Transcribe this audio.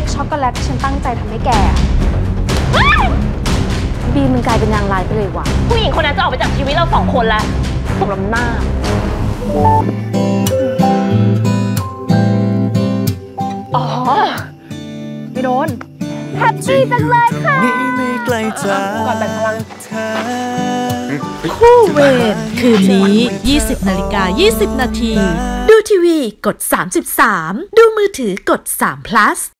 ค้กช็อกโกแลตที่ฉันตั้งใจทำให้แกอะบีมันกลายเป็นนางร้ายไปเลยว่ะ ผู้หญิงคนนั้นจะออกไปจากชีวิตเราสองคนแล้วสมน้ำหน้า อ๋อไม่โดนแฮปปี้จังเลยค่ะ ก่อนแบ่งพลัง คู่เวรคืนนี้ 20 นาฬิกา 20 นาที ดูทีวีกด 33 ดูมือถือกด3 plus